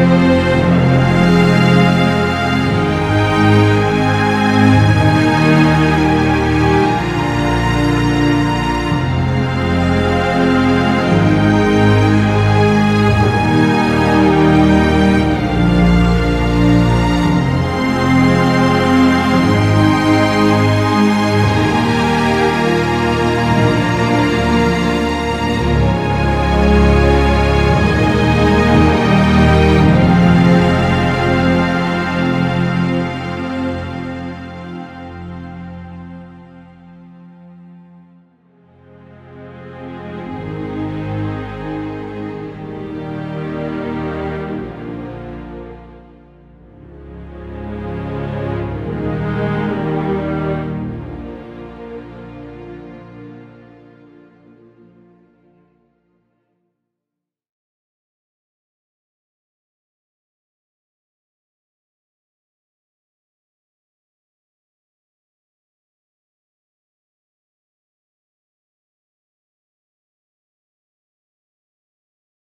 Música